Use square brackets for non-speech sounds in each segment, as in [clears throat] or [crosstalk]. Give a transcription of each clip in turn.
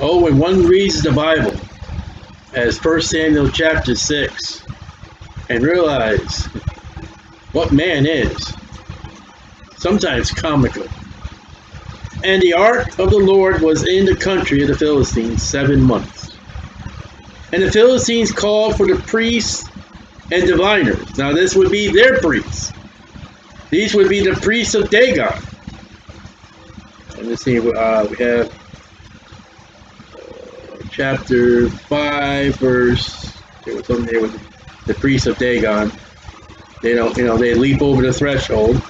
Oh, when one reads the Bible as 1 Samuel chapter 6 and realize what man is, sometimes comical. And the ark of the Lord was in the country of the Philistines seven months. And the Philistines called for the priests and diviners. Now, this would be their priests. These would be the priests of Dagon. Let me see, uh, we have chapter 5, verse, there was something there with the priests of Dagon. They don't, you know, they leap over the threshold.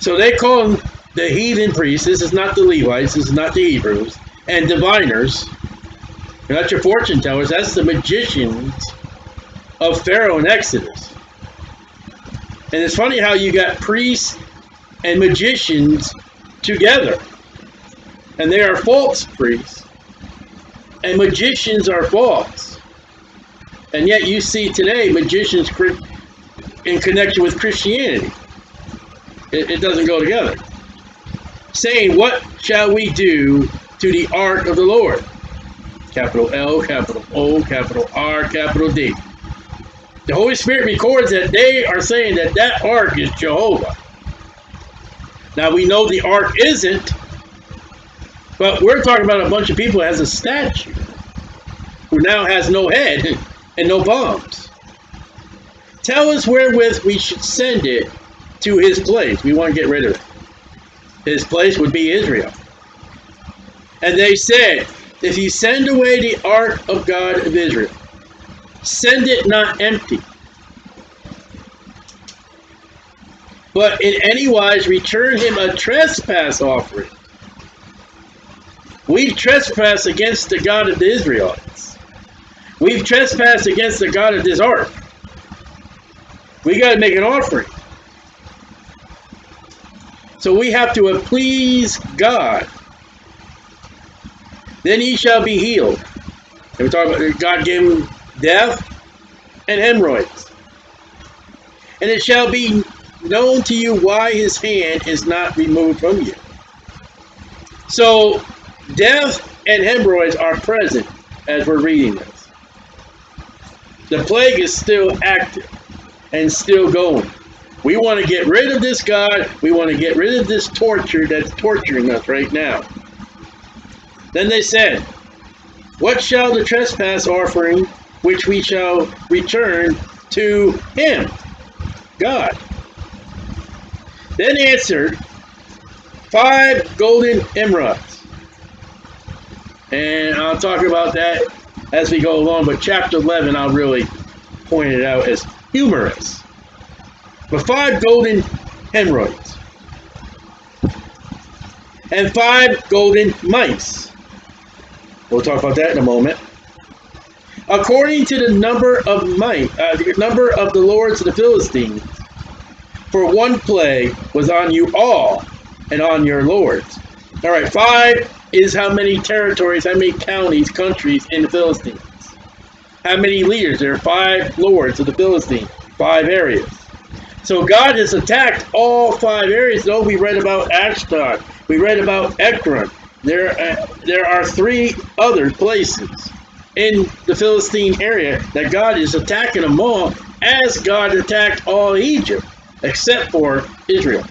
So they call them the heathen priests. This is not the Levites, this is not the Hebrews, and diviners. They're not your fortune tellers, that's the magicians of Pharaoh in Exodus. And it's funny how you got priests and magicians together. And they are false priests. And magicians are false. And yet you see today magicians in connection with Christianity. It, it doesn't go together. Saying, What shall we do to the ark of the Lord? Capital L, capital O, capital R, capital D. The Holy Spirit records that they are saying that that ark is Jehovah. Now we know the ark isn't, but we're talking about a bunch of people as a statue who now has no head [laughs] and no palms. Tell us wherewith we should send it to his place. We want to get rid of it. His place would be Israel. And they said, If you send away the ark of God of Israel, Send it not empty. But in any wise return him a trespass offering. We've trespassed against the God of the Israelites. We've trespassed against the God of this ark. We got to make an offering. So we have to please God. Then he shall be healed. And we talk about God gave him death, and hemorrhoids. And it shall be known to you why his hand is not removed from you. So, death and hemorrhoids are present as we're reading this. The plague is still active and still going. We want to get rid of this God. We want to get rid of this torture that's torturing us right now. Then they said, What shall the trespass offering which we shall return to him, God. Then answered five golden emerods. And I'll talk about that as we go along, but chapter 11, I'll really point it out as humorous. But five golden hemorrhoids. And five golden mice. We'll talk about that in a moment according to the number of might, uh, the number of the lords of the Philistines. For one plague was on you all, and on your lords. All right, five is how many territories, how many counties, countries in the Philistines. How many leaders? There are five lords of the Philistines, five areas. So God has attacked all five areas. Though we read about Ashdod, we read about Ekron. There, uh, there are three other places in the Philistine area that God is attacking them all as God attacked all Egypt except for Israel.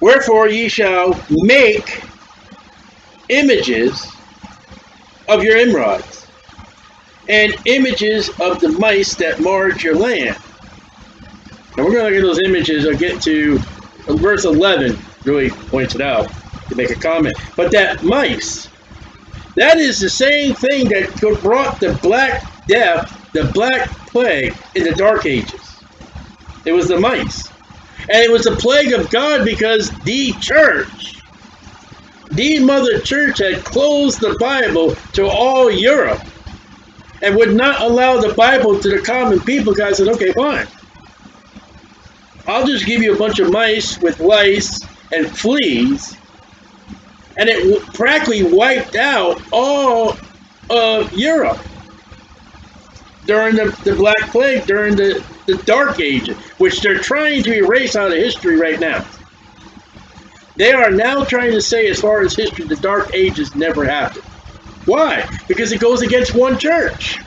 Wherefore ye shall make images of your emerods and images of the mice that marred your land. And we're going to look at those images. I'll get to uh, verse 11, really points it out to make a comment. But that mice that is the same thing that brought the Black Death, the Black Plague in the Dark Ages. It was the mice. And it was a plague of God because the church, the Mother Church, had closed the Bible to all Europe and would not allow the Bible to the common people. God said, okay, fine. I'll just give you a bunch of mice with lice and fleas and it practically wiped out all of Europe during the, the Black Plague, during the, the Dark Ages, which they're trying to erase out of history right now. They are now trying to say, as far as history, the Dark Ages never happened. Why? Because it goes against one church.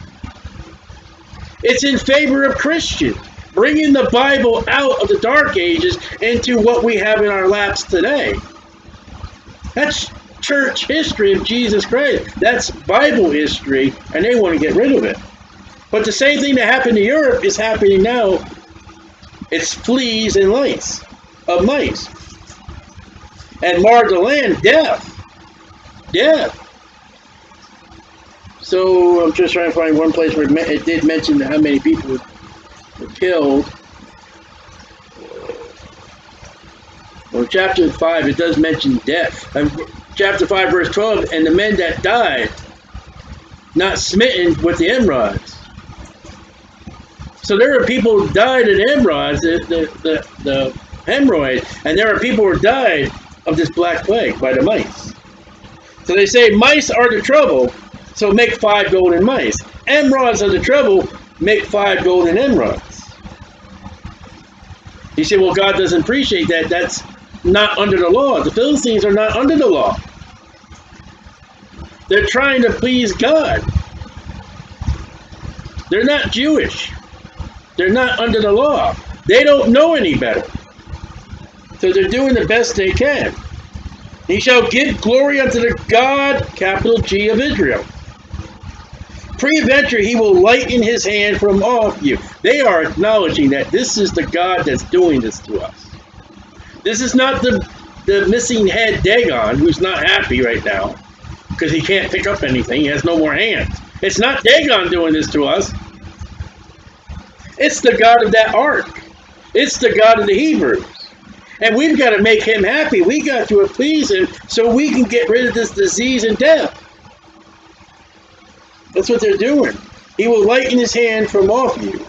It's in favor of Christians, bringing the Bible out of the Dark Ages into what we have in our laps today. That's church history of Jesus Christ. That's Bible history, and they want to get rid of it. But the same thing that happened to Europe is happening now. It's fleas and lice of mice. And marred the land, death. Death. So I'm just trying to find one place where it did mention how many people were killed. Well, chapter 5, it does mention death. Chapter 5, verse 12, and the men that died, not smitten with the emerods. So there are people who died of emerods, the, the, the, the hemorrhoid, and there are people who died of this black plague by the mice. So they say mice are the trouble, so make five golden mice. Emerods are the trouble, make five golden emerods. You say, well, God doesn't appreciate that. That's not under the law. The Philistines are not under the law. They're trying to please God. They're not Jewish. They're not under the law. They don't know any better. So they're doing the best they can. He shall give glory unto the God, capital G of Israel. Peradventure, he will lighten his hand from off you. They are acknowledging that this is the God that's doing this to us. This is not the, the missing head Dagon, who's not happy right now because he can't pick up anything. He has no more hands. It's not Dagon doing this to us. It's the God of that ark. It's the God of the Hebrews. And we've got to make him happy. We got to appease him so we can get rid of this disease and death. That's what they're doing. He will lighten his hand from off you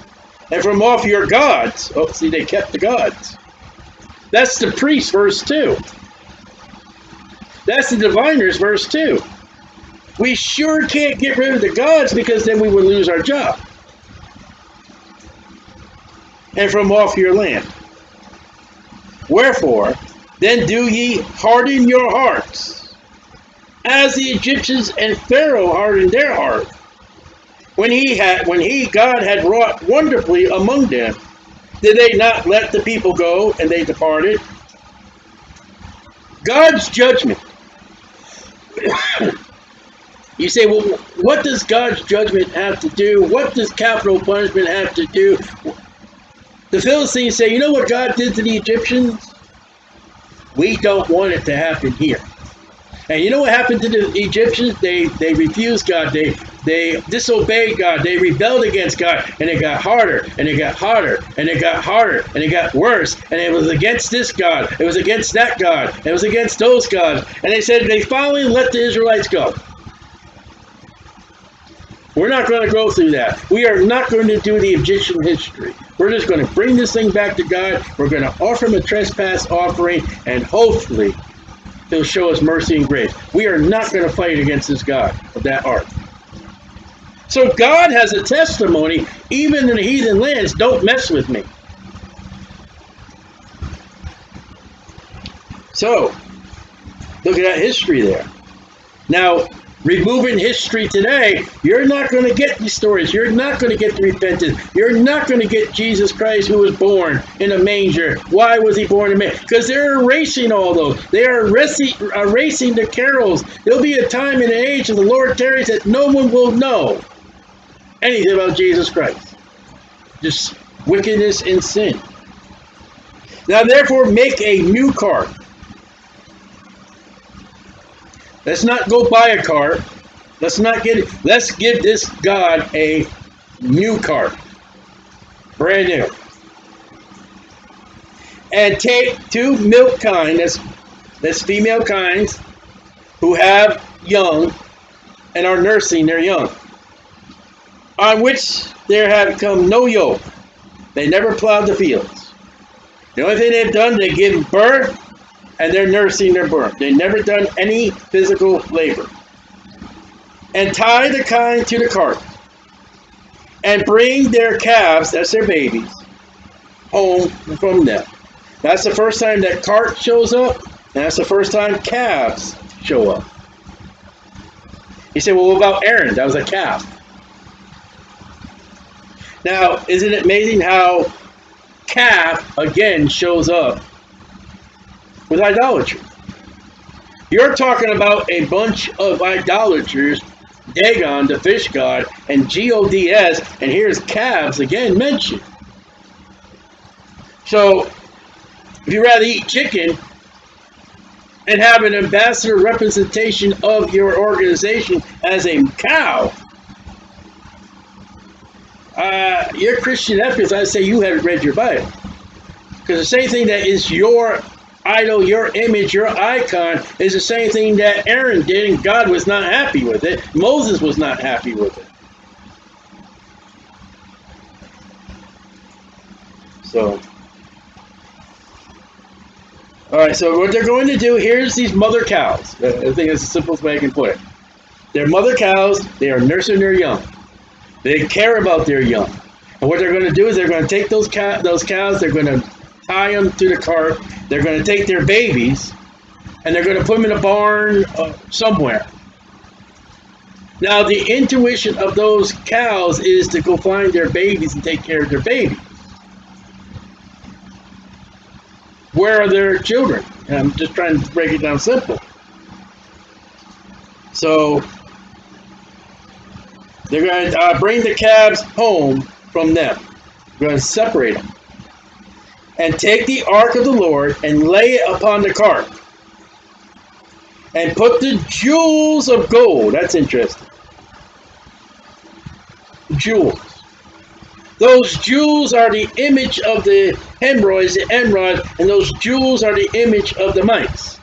and from off your gods. Oh, see, they kept the gods. That's the priest, verse 2. That's the diviners, verse 2. We sure can't get rid of the gods because then we would lose our job. And from off your land. Wherefore, then do ye harden your hearts, as the Egyptians and Pharaoh hardened their heart, when he had when he God had wrought wonderfully among them did they not let the people go and they departed? God's judgment. [coughs] you say, well, what does God's judgment have to do? What does capital punishment have to do? The Philistines say, you know what God did to the Egyptians? We don't want it to happen here. And you know what happened to the Egyptians? They they refused God. They they disobeyed God. They rebelled against God. And it got harder and it got harder and it got harder and it got worse. And it was against this God. It was against that God. It was against those gods. And they said they finally let the Israelites go. We're not going to go through that. We are not going to do the Egyptian history. We're just going to bring this thing back to God. We're going to offer him a trespass offering, and hopefully he'll show us mercy and grace. We are not going to fight against this God of that art. So God has a testimony, even in the heathen lands, don't mess with me. So, look at that history there. Now, removing history today, you're not going to get these stories. You're not going to get the repentance. You're not going to get Jesus Christ who was born in a manger. Why was he born in a manger? Because they're erasing all those. They are erasing, the carols. There'll be a time and the age of the Lord tarries that no one will know anything about Jesus Christ. Just wickedness and sin. Now therefore make a new cart Let's not go buy a car. Let's not get. Let's give this God a new car. Brand new. And take two milk kine, that's, that's female kinds, who have young and are nursing their young, on which there have come no yoke. They never plowed the fields. The only thing they've done, they give birth and they're nursing their birth. They've never done any physical labor. And tie the kine to the cart and bring their calves, that's their babies, home from them. That's the first time that cart shows up And that's the first time calves show up. He said, Well, what about Aaron? That was a calf. Now, isn't it amazing how calf again shows up with idolatry? You're talking about a bunch of idolaters, Dagon, the fish god, and Gods, and here's calves again mentioned. So, if you rather eat chicken and have an ambassador representation of your organization as a cow, uh, you're Christian ethics. I say you haven't read your Bible. Because the same thing that is your idol, your image, your icon is the same thing that Aaron did, and God was not happy with it. Moses was not happy with it. So, all right, so what they're going to do, here's these mother cows. I think that's the simplest way I can put it. They're mother cows, they are nursing their young. They care about their young. And what they're going to do is they're going to take those, cow, those cows, they're going to tie them to the cart, they're going to take their babies, and they're going to put them in a barn uh, somewhere. Now, the intuition of those cows is to go find their babies and take care of their babies. Where are their children? And I'm just trying to break it down simple. So, they're going to uh, bring the calves home from them. They're going to separate them and take the ark of the Lord and lay it upon the cart and put the jewels of gold. That's interesting. Jewels. Those jewels are the image of the hemorrhoids, the emerald, and those jewels are the image of the mice.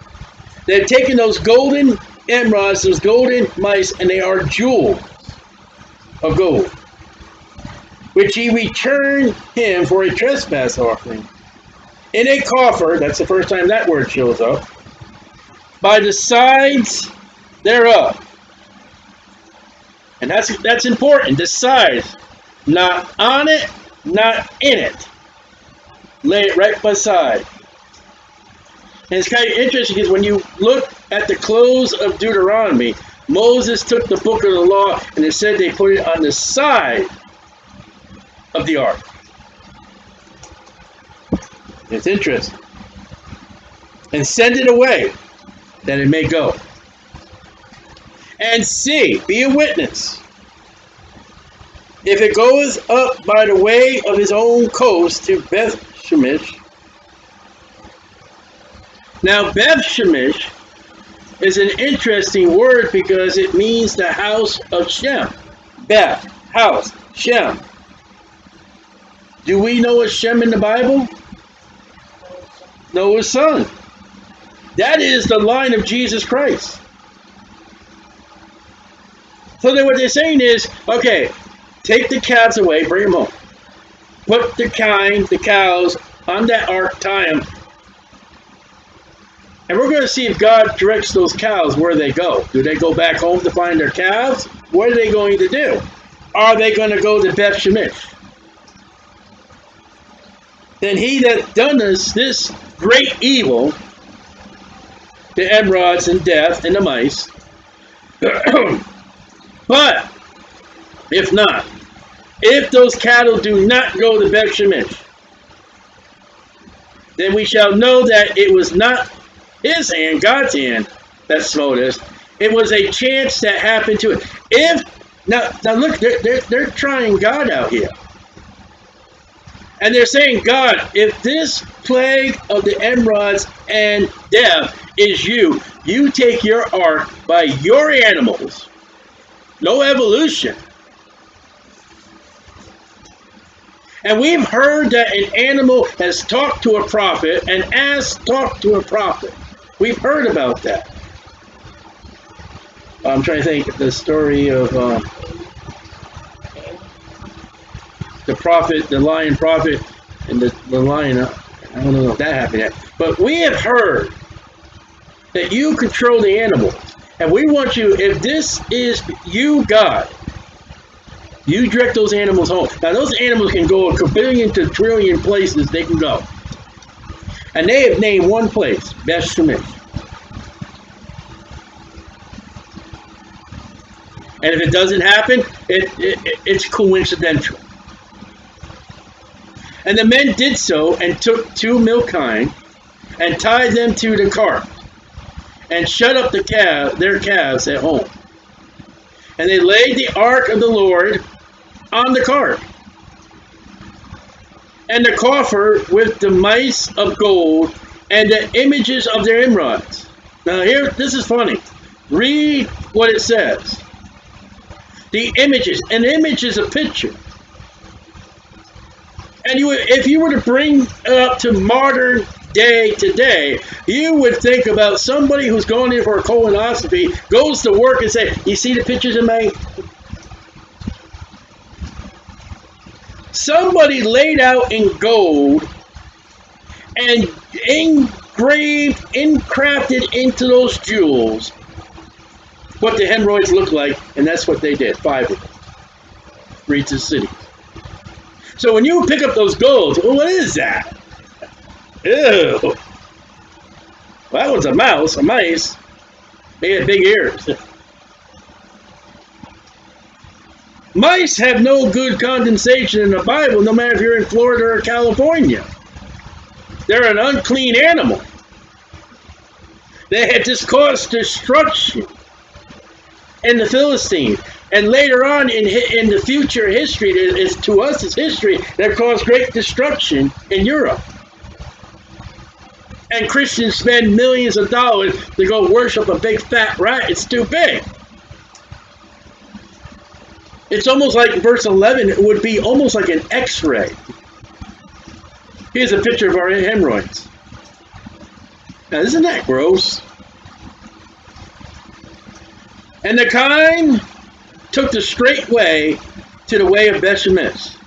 They've taken those golden emeralds, those golden mice, and they are jewels of gold, which he returned him for a trespass offering in a coffer, that's the first time that word shows up, by the sides thereof. And that's that's important, the sides. Not on it, not in it. Lay it right beside. And it's kind of interesting because when you look at the close of Deuteronomy, Moses took the book of the law and it said they put it on the side of the ark. It's interest, And send it away that it may go. And see, be a witness. If it goes up by the way of his own coast to Beth Shemesh. Now, Beth Shemesh is an interesting word because it means the house of Shem. Beth, house, Shem. Do we know a Shem in the Bible? Noah's son. That is the line of Jesus Christ. So then what they're saying is, okay, take the calves away, bring them home. Put the kine, the cows, on that ark, tie them. And we're going to see if God directs those cows where they go. Do they go back home to find their calves? What are they going to do? Are they going to go to Beth Shemesh? Then he that done us this great evil, the emeralds and death and the mice. [clears throat] but if not, if those cattle do not go to Beth Shemesh, then we shall know that it was not his hand, God's hand, that smote us. It was a chance that happened to it. If now, now look, they're, they're, they're trying God out here. And they're saying, God, if this plague of the emeralds and death is you, you take your ark by your animals. No evolution. And we've heard that an animal has talked to a prophet, and ass talked to a prophet. We've heard about that. I'm trying to think the story of um, the prophet, the lion prophet, and the, the lion. Uh, I don't know if that happened yet. But we have heard that you control the animal. And we want you, if this is you, God, you direct those animals home. Now, those animals can go a billion to trillion places they can go. And they have named one place, Beth Shemesh. And if it doesn't happen, it, it, it's coincidental. And the men did so and took two milk kine and tied them to the cart and shut up the calf, their calves at home. And they laid the ark of the Lord on the cart and the coffer with the mice of gold and the images of their emerods. Now here, this is funny. Read what it says. The images. An image is a picture. And you, if you were to bring up to modern day today, you would think about somebody who's going in for a colonoscopy, goes to work and say, you see the pictures in my... Somebody laid out in gold and engraved, encrafted into those jewels what the hemorrhoids look like, and that's what they did, five of them. Read the city. So when you pick up those golds, well, what is that? Ew. Well, that one's a mouse, a mice. They had big ears. Mice have no good condensation in the Bible, no matter if you're in Florida or California. They're an unclean animal. They had just caused destruction in the Philistines. And later on in in the future history, is to us is history that caused great destruction in Europe. And Christians spend millions of dollars to go worship a big fat rat. It's too big. It's almost like verse 11 it would be almost like an x-ray. Here's a picture of our hemorrhoids. Now, isn't that gross? And the kine took the straight way to the way of Bethshemesh.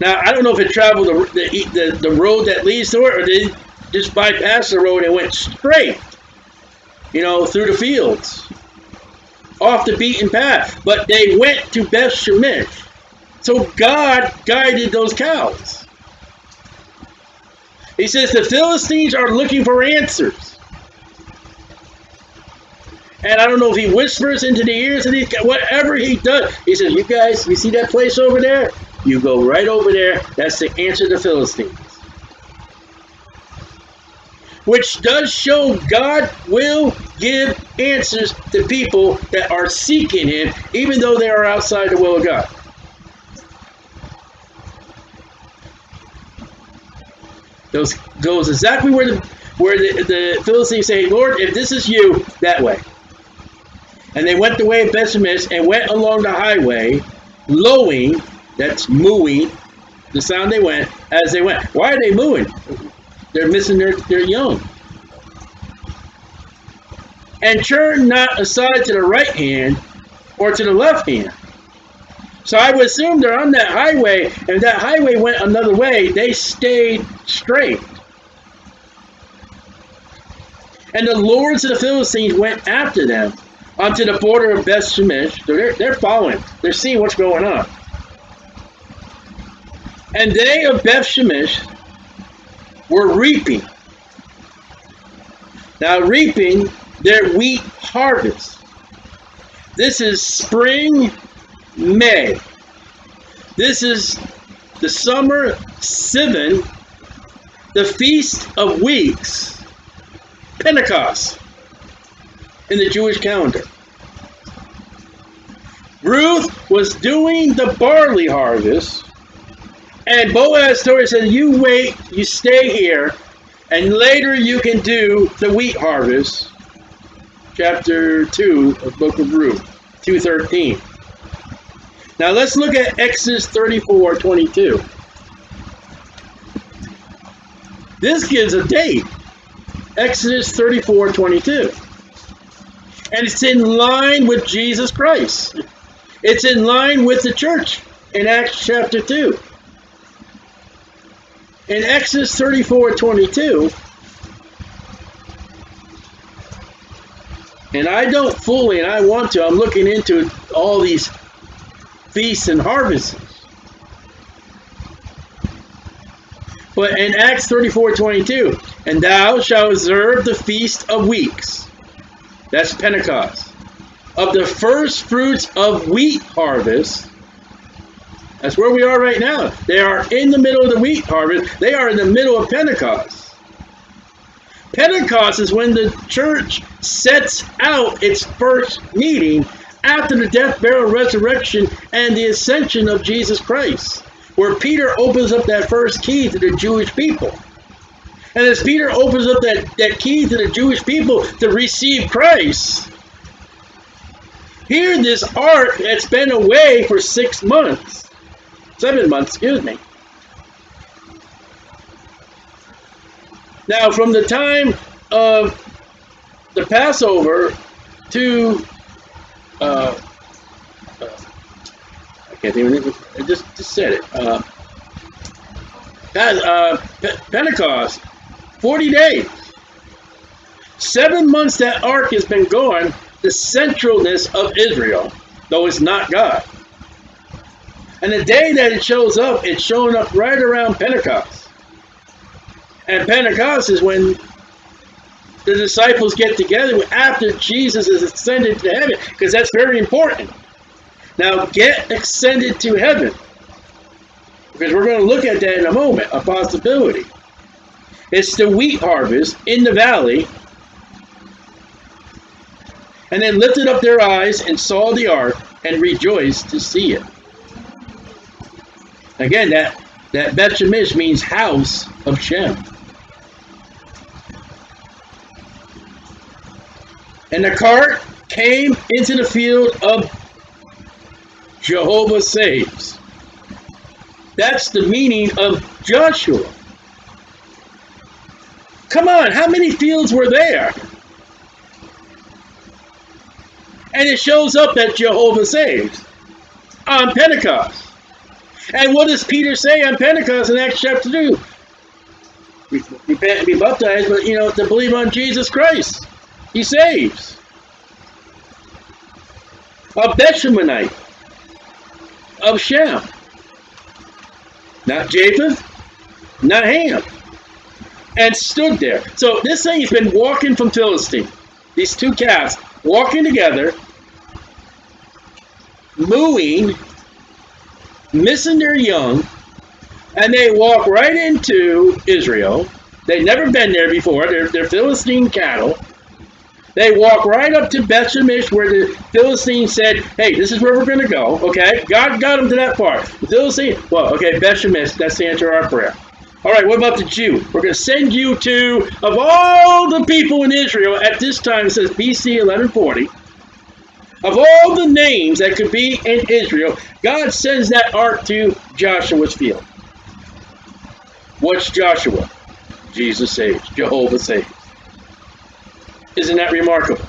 Now, I don't know if it traveled the, the, the, the road that leads to it, or did just bypass the road and went straight, you know, through the fields, off the beaten path. But they went to Beth Shemesh. So God guided those cows. He says the Philistines are looking for answers. And I don't know if he whispers into the ears of these guys, whatever he does. He says, You guys, you see that place over there? You go right over there. That's the answer to the Philistines. Which does show God will give answers to people that are seeking Him, even though they are outside the will of God. Those goes exactly where the where the, the Philistines say, Lord, if this is you, that way. And they went the way of Bethshemesh and went along the highway, lowing, that's mooing, the sound they went, as they went. Why are they mooing? They're missing their, their young. And turn not aside to the right hand or to the left hand. So I would assume they're on that highway, and that highway went another way, they stayed straight. And the lords of the Philistines went after them onto the border of Beth Shemesh. They're, they're following. They're seeing what's going on. And they of Beth Shemesh were reaping. Now, reaping their wheat harvest. This is spring, May. This is the summer Sivan, the Feast of Weeks, Pentecost in the Jewish calendar. Ruth was doing the barley harvest, and Boaz her, said, You wait, you stay here, and later you can do the wheat harvest. Chapter 2 of Book of Ruth, 213. Now let's look at Exodus 34 22. This gives a date. Exodus 34 22 and it's in line with Jesus Christ. It's in line with the church in Acts chapter 2. In Exodus 34 22, and I don't fully, and I want to, I'm looking into all these feasts and harvests. But in Acts 34 22, and thou shalt observe the feast of weeks that's Pentecost. of the first fruits of wheat harvest. That's where we are right now. They are in the middle of the wheat harvest. They are in the middle of Pentecost. Pentecost is when the church sets out its first meeting after the death, burial, resurrection, and the ascension of Jesus Christ, where Peter opens up that first key to the Jewish people. And as Peter opens up that, that key to the Jewish people to receive Christ, here this ark that's been away for six months, seven months, excuse me. Now, from the time of the Passover to uh, uh, I can't even I just just said it. Uh, uh, Pentecost, forty days, seven months. That ark has been going. The centralness of Israel, though it's not God. And the day that it shows up, it's showing up right around Pentecost. And Pentecost is when the disciples get together after Jesus is ascended to heaven, because that's very important. Now, get ascended to heaven, because we're going to look at that in a moment, a possibility. It's the wheat harvest in the valley, and they lifted up their eyes and saw the ark and rejoiced to see it. Again, that, that Bet Shemesh means house of Shem. And the cart came into the field of Jehovah saves. That's the meaning of Joshua. Come on, how many fields were there? And it shows up that Jehovah saves on Pentecost. And what does Peter say on Pentecost in Acts chapter 2? Repent and be baptized, but you know, to believe on Jesus Christ. He saves. Of Benjaminite of Shem. Not Japheth, not Ham. And stood there. So this thing has been walking from Philistine. These two calves walking together, mooing, missing their young, and they walk right into Israel. They've never been there before. They're, they're Philistine cattle. They walk right up to Beth Shemesh where the Philistines said, hey, this is where we're going to go, okay? God got them to that part. The Philistine, well, okay, Beth Shemesh, that's the answer to our prayer. All right, what about the Jew? We're going to send you to, of all the people in Israel at this time, it says BC 1140, of all the names that could be in Israel, God sends that ark to Joshua's field. What's Joshua? Jesus saves. Jehovah saves. Isn't that remarkable?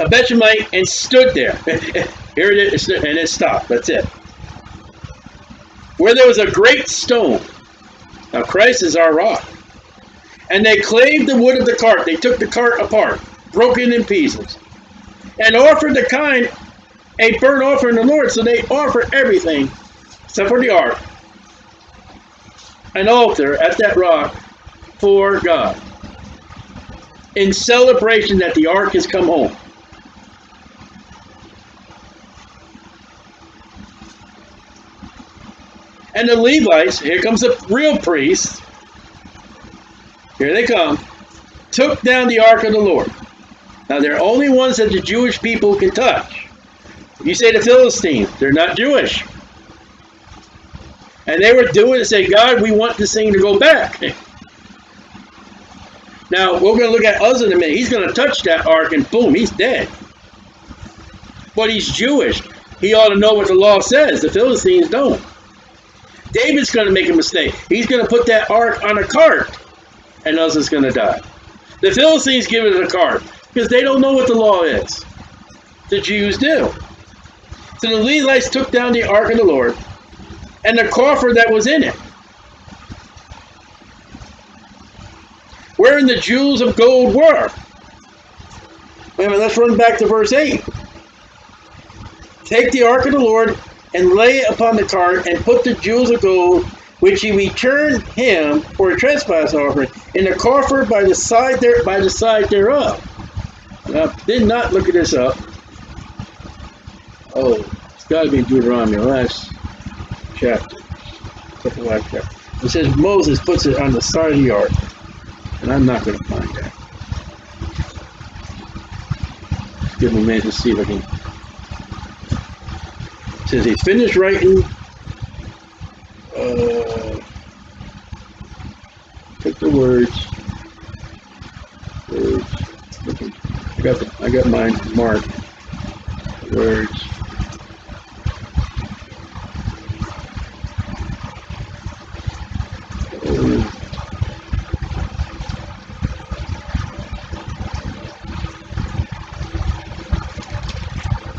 A Bethshemite and stood there. [laughs] Here it is, and it stopped. That's it. Where there was a great stone. Now Christ is our rock. And they clave the wood of the cart. They took the cart apart, broken in pieces, and offered the kine a burnt offering to the Lord. So they offered everything except for the ark. An altar at that rock for God in celebration that the ark has come home. And the Levites, here comes the real priest, here they come, took down the ark of the Lord. Now, they're only ones that the Jewish people can touch. You say the Philistines, they're not Jewish. And they were doing it say, God, we want this thing to go back. [laughs] Now, we're going to look at Uzzah in a minute. He's going to touch that ark and boom, he's dead. But he's Jewish. He ought to know what the law says. The Philistines don't. David's going to make a mistake. He's going to put that ark on a cart, and Uzzah's going to die. The Philistines give it a cart because they don't know what the law is. The Jews do. So the Levites took down the ark of the Lord and the coffer that was in it. wherein the jewels of gold were. Wait a minute, let's run back to verse 8. Take the ark of the Lord and lay upon the cart and put the jewels of gold which he returned him for a trespass offering, in the coffer by the side there by the side thereof. Now, did not look at this up. Oh, it's got to be Deuteronomy, last chapter, last chapter. It says Moses puts it on the side of the ark, and I'm not going to find that. Give me a minute to see if I can. Says he finished writing. Uh, took the words. Words. I got the, I got mine marked. Words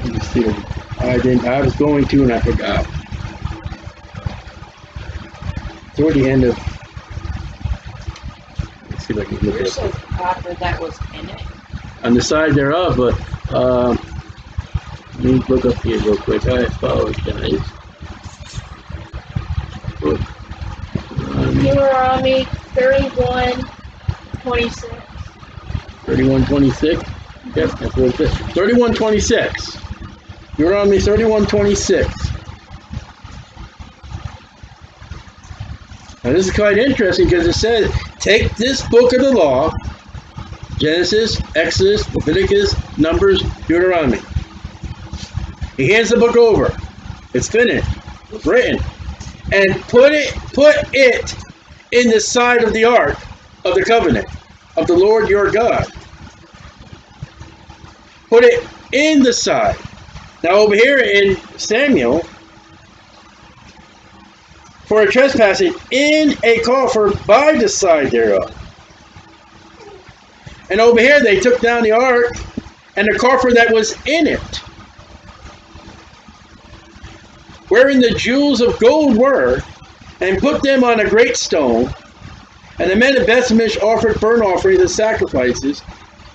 Let me see. I didn't. I was going to, and I forgot. Toward the end of. Let's see if I can look You're it copper that was in it. on the side thereof, but um, let me look up here real quick. I apologize. Look. Um, Deuteronomy 31, 26. 3126. Yes, that's what it says. 3126. Deuteronomy 3126. Now this is quite interesting because it says, take this book of the law, Genesis, Exodus, Leviticus, Numbers, Deuteronomy. He hands the book over. It's finished. It's written. And put it put it in the side of the ark of the covenant of the Lord your God. Put it in the side. Now over here in Samuel, for a trespassing in a coffer by the side thereof. And over here they took down the ark and the coffer that was in it, wherein the jewels of gold were, and put them on a great stone. And the men of Bethshemesh offered burnt offerings and sacrifices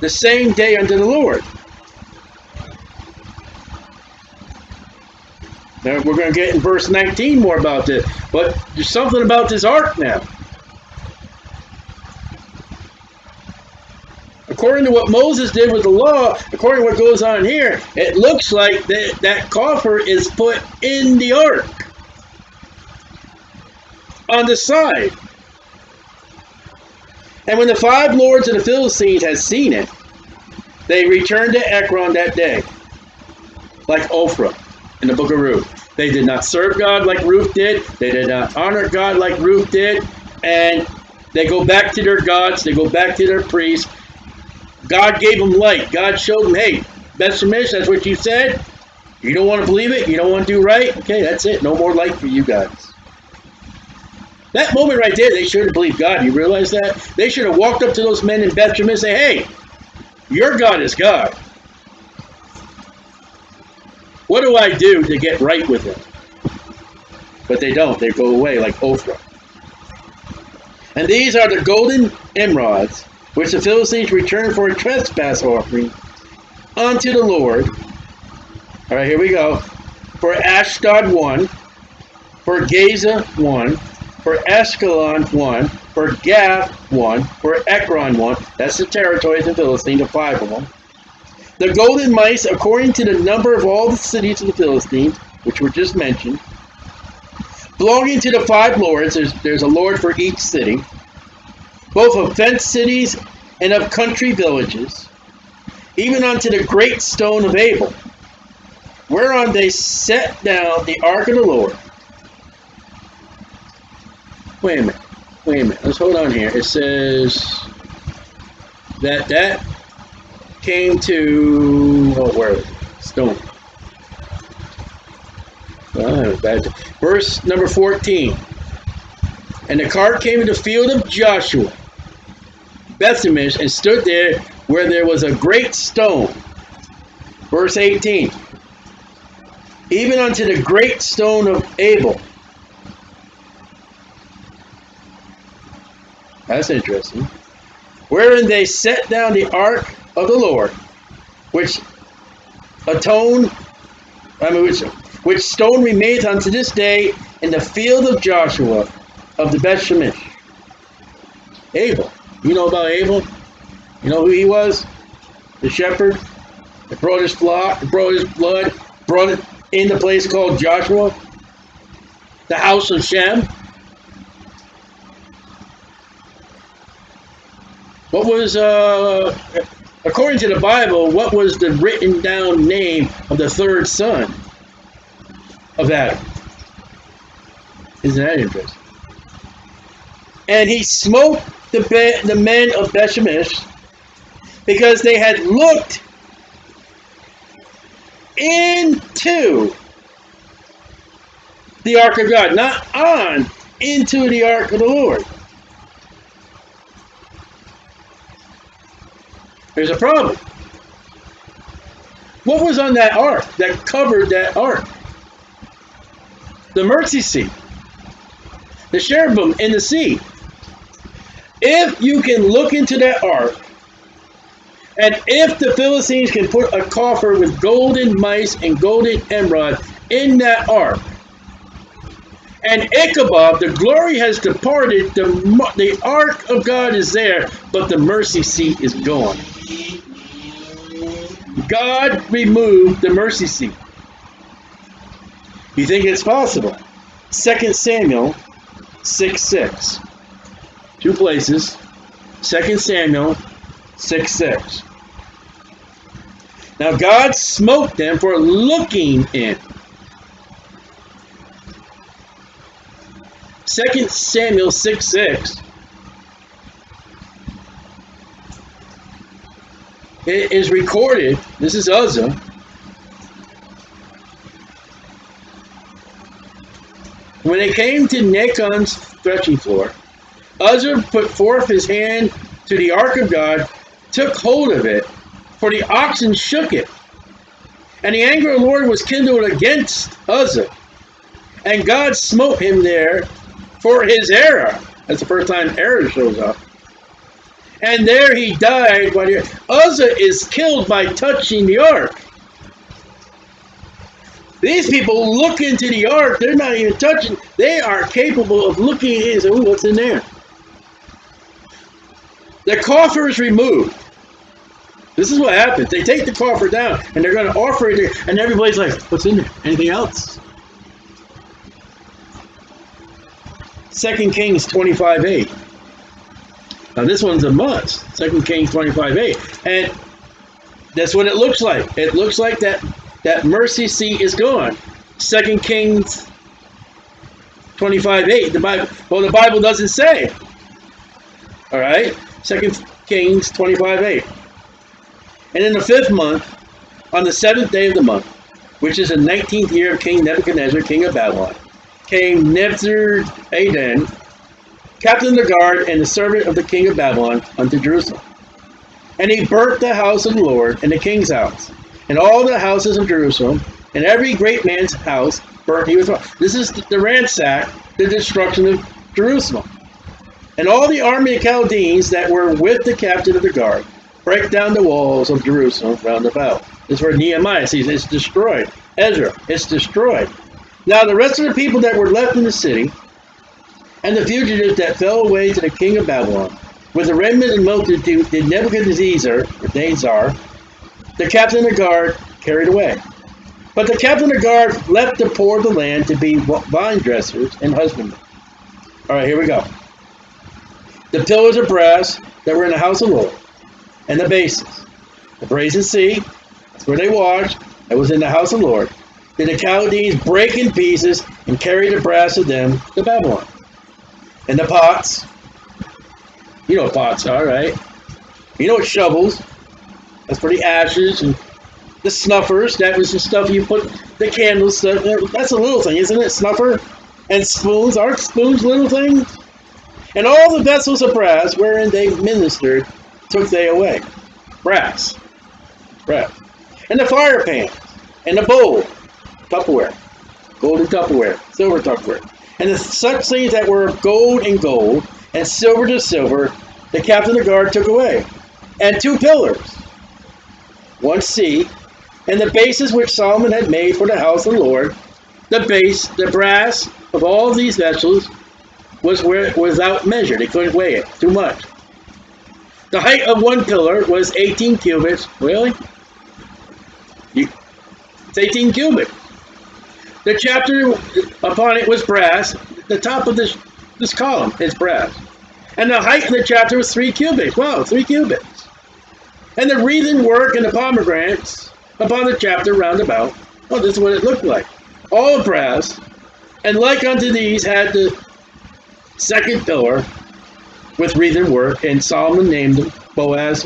the same day unto the Lord. We're going to get in verse 19 more about this, but there's something about this ark now. According to what Moses did with the law, according to what goes on here, it looks like that, that coffer is put in the ark on the side. And when the five lords of the Philistines had seen it, they returned to Ekron that day, like Ophrah in the book of Ruth. They did not serve God like Ruth did. They did not honor God like Ruth did. And they go back to their gods. They go back to their priests. God gave them light. God showed them, hey, Bethshemesh, that's what you said. You don't want to believe it. You don't want to do right. Okay, that's it. No more light for you guys. That moment right there, they should have believed God. You realize that? They should have walked up to those men in Bethlehem and say, hey, your God is God. What do I do to get right with him? But they don't. They go away like Ophrah. And these are the golden emerods, which the Philistines returned for a trespass offering unto the Lord. All right, here we go. For Ashdod one, for Gaza one, for Ashkelon one, for Gath one, for Ekron one. That's the territories of the Philistines, the five of them. The golden mice, according to the number of all the cities of the Philistines, which were just mentioned, belonging to the five lords, there's, there's a lord for each city, both of fenced cities and of country villages, even unto the great stone of Abel, whereon they set down the ark of the Lord. Wait a minute. Wait a minute. Let's hold on here. It says that that came to oh it? Stone. Ah. Verse number 14. And the cart came to the field of Joshua, Bethshemesh, and stood there where there was a great stone. Verse 18. Even unto the great stone of Abel. That's interesting. Wherein they set down the ark of the Lord, which atone, I mean, which, which stone remaineth unto this day in the field of Joshua, of the Beth Shemesh. Abel. You know about Abel? You know who he was? The shepherd that brought his flock, brought his blood, brought it in the place called Joshua, the house of Shem. What was, uh, according to the Bible, what was the written down name of the third son of Adam? Isn't that interesting? And he smote the, be- the men of Bethshemesh because they had looked into the ark of God, not on into the ark of the Lord. There's a problem. What was on that ark that covered that ark? The mercy seat, the cherubim in the sea. If you can look into that ark, and if the Philistines can put a coffer with golden mice and golden emerods in that ark, and Ichabod, the glory has departed, the, the ark of God is there, but the mercy seat is gone. God removed the mercy seat. You think it's possible? 2 Samuel 6 6. Two places. 2 Samuel 6 6. Now God smote them for looking in. 2 Samuel 6 6. It is recorded, this is Uzzah. When they came to Nachon's threshing floor, Uzzah put forth his hand to the ark of God, took hold of it, for the oxen shook it. And the anger of the Lord was kindled against Uzzah. And God smote him there for his error. That's the first time error shows up. And there he died. By the, Uzzah is killed by touching the ark. These people look into the ark, they're not even touching. They are capable of looking in and saying, what's in there? The coffer is removed. This is what happens. They take the coffer down and they're going to offer it, and everybody's like, what's in there? Anything else? 2 Kings 25 8. Now this one's a must. 2 Kings 25 8. And that's what it looks like. It looks like that, that mercy seat is gone. 2 Kings 25 8. The Bible, well, the Bible doesn't say. All right? 2 Kings 25 8. And in the fifth month, on the seventh day of the month, which is the 19th year of King Nebuchadnezzar, king of Babylon, came Nebuzaradan, captain of the guard and the servant of the king of Babylon, unto Jerusalem. And he burnt the house of the Lord and the king's house, and all the houses of Jerusalem, and every great man's house burnt he fire. This is the ransack, the destruction of Jerusalem. And all the army of Chaldeans that were with the captain of the guard break down the walls of Jerusalem round about. This is where Nehemiah sees it's destroyed. Ezra, it's destroyed. Now the rest of the people that were left in the city, and the fugitives that fell away to the king of Babylon, with the remnant and multitude did Nebuchadnezzar, or Dazar, the captain of the guard, carried away. But the captain of the guard left the poor of the land to be vine dressers and husbandmen. All right, here we go. The pillars of brass that were in the house of the Lord, and the bases. The brazen sea, that's where they washed, that was in the house of the Lord. Did the Chaldees break in pieces and carry the brass of them to Babylon. And the pots, you know what pots are, right? You know what shovels, that's for the ashes and the snuffers, that was the stuff you put the candles, that's a little thing, isn't it? Snuffer and spoons, aren't spoons little things? And all the vessels of brass wherein they ministered took they away. Brass. Brass. And the fire pan. And the bowl. Tupperware. Golden Tupperware. Silver Tupperware. And the, such things that were gold and gold, and silver to silver, the captain of the guard took away. And two pillars. One sea. And the bases which Solomon had made for the house of the Lord. The base, the brass of all these vessels was where without measure. They couldn't weigh it. Too much. The height of one pillar was 18 cubits. Really? It's 18 cubits. The chapter upon it was brass. The top of this this column is brass. And the height of the chapter was three cubits. Wow, three cubits. And the wreathen work and the pomegranates upon the chapter round about. Oh, this is what it looked like. All brass. And like unto these had the second pillar with wreathen work, and Solomon named them Boaz.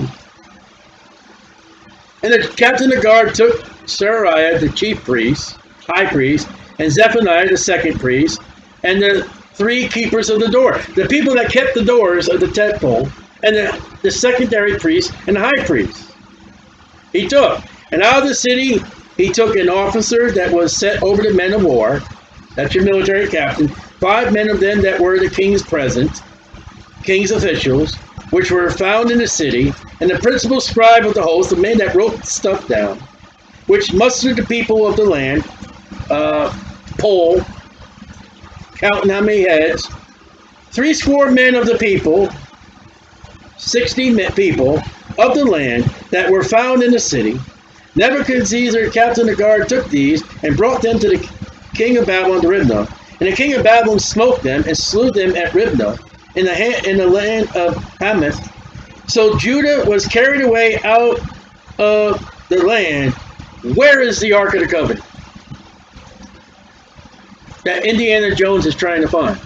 And the captain of the guard took Seraiah, the chief priest, high priest, and Zephaniah, the second priest, and the three keepers of the door, the people that kept the doors of the temple, and the, the secondary priest and the high priest. He took, and out of the city he took an officer that was set over the men of war, that's your military captain, five men of them that were the king's present, king's officials, which were found in the city, and the principal scribe of the host, the man that wrote stuff down, which mustered the people of the land, uh, poll, counting how many heads, three score men of the people, sixty people of the land that were found in the city. Nebuchadnezzar, captain of the guard, took these and brought them to the king of Babylon to Riblah. And the king of Babylon smote them and slew them at Riblah in the, in the land of Hamath. So Judah was carried away out of the land. Where is the Ark of the Covenant? That Indiana Jones is trying to find.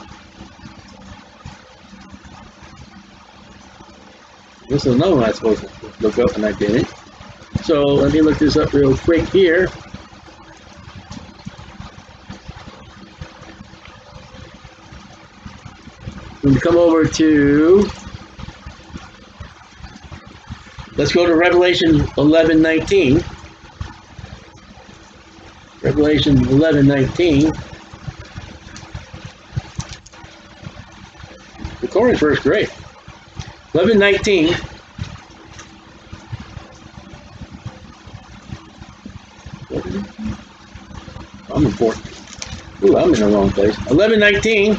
This is another one I'm supposed to look up and I didn't. So let me look this up real quick here. We come over to, let's go to Revelation 11, 19. Revelation 11, 19. The chorus verse great. 11, 19. I'm in 14. Ooh, I'm in the wrong place. 11, 19.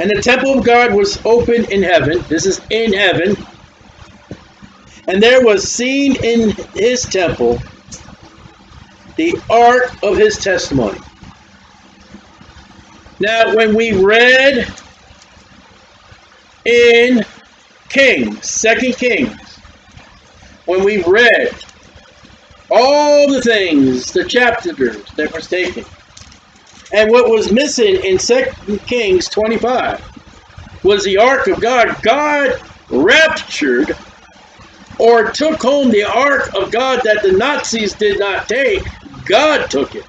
And the temple of God was open in heaven. This is in heaven. And there was seen in his temple the ark of his testimony. Now, when we read in Kings, Second Kings, when we read all the things, the chapters that were taken, and what was missing in Second Kings 25 was the ark of God. God raptured or took home the ark of God that the Nazis did not take. God took it.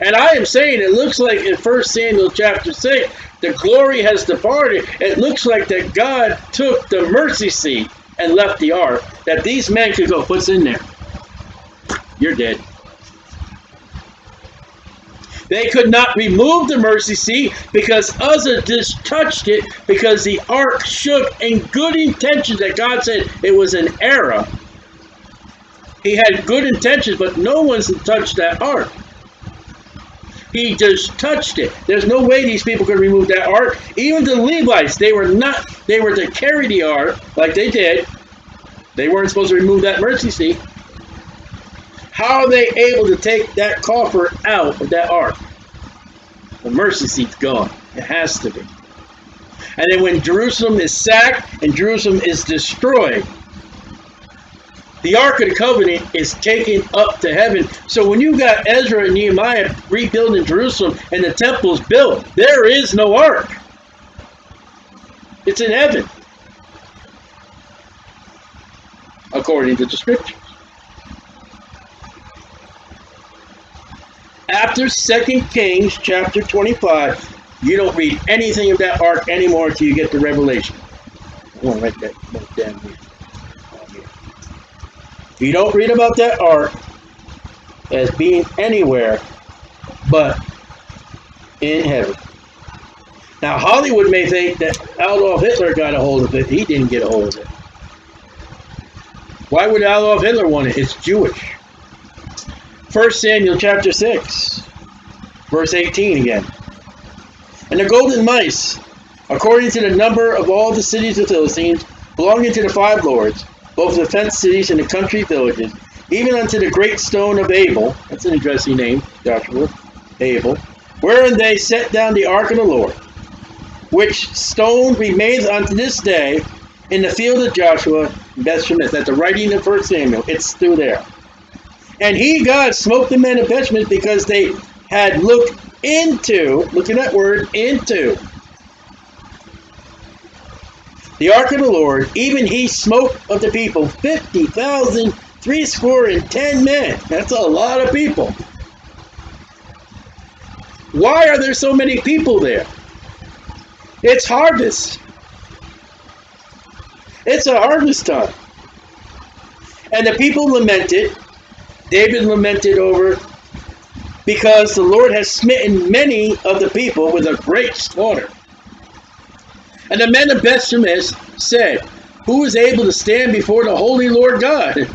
And I am saying it looks like in 1 Samuel chapter 6, the glory has departed. It looks like that God took the mercy seat and left the ark, that these men could go, what's in there? You're dead. They could not remove the mercy seat because Uzzah just touched it because the ark shook in good intentions that God said it was an error. He had good intentions, but no one's touched that ark. He just touched it. There's no way these people could remove that ark. Even the Levites, they were not, they were to carry the ark like they did. They weren't supposed to remove that mercy seat. How are they able to take that coffer out of that ark? The mercy seat's gone. It has to be. And then when Jerusalem is sacked and Jerusalem is destroyed, the Ark of the Covenant is taken up to heaven. So when you got Ezra and Nehemiah rebuilding Jerusalem and the temple's built, there is no Ark. It's in heaven. According to the scriptures. After 2 Kings chapter 25, you don't read anything of that ark anymore until you get to Revelation. I want to write that down here. You don't read about that art as being anywhere but in heaven. Now, Hollywood may think that Adolf Hitler got a hold of it. He didn't get a hold of it. Why would Adolf Hitler want it? It's Jewish. 1 Samuel chapter 6, verse 18 again. And the golden mice, according to the number of all the cities of Philistines, belonging to the five lords, both the fenced cities and the country villages, even unto the great stone of Abel, that's an interesting name, Joshua, Abel, wherein they set down the ark of the Lord, which stone remains unto this day in the field of Joshua, Beth Shemesh. At the writing of 1 Samuel, it's still there. And he, God, smote the men of Bethshemesh because they had looked into, look at that word, into the ark of the Lord, even he smote of the people 50,000, three score and ten men. That's a lot of people. Why are there so many people there? It's harvest. It's a harvest time. And the people lamented. David lamented over because the Lord has smitten many of the people with a great slaughter. And the men of Bethshemesh said, Who is able to stand before the holy Lord God?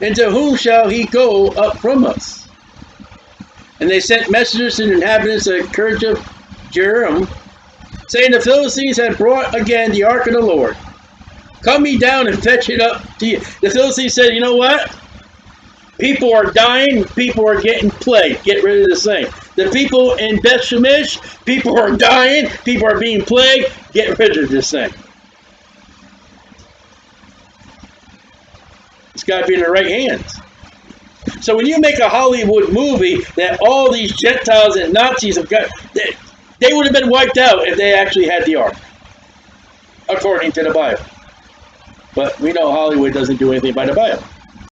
And to whom shall he go up from us? And they sent messengers to the inhabitants of Kirjath saying, The Philistines have brought again the ark of the Lord. Come ye down and fetch it up to you. The Philistines said, You know what? People are dying, people are getting plagued. Get rid of this thing. The people in Beth Shemesh, people are dying, people are being plagued. Get rid of this thing. It's got to be in the right hands. So when you make a Hollywood movie that all these Gentiles and Nazis have got, they, they would have been wiped out if they actually had the ark, according to the Bible. But we know Hollywood doesn't do anything by the Bible.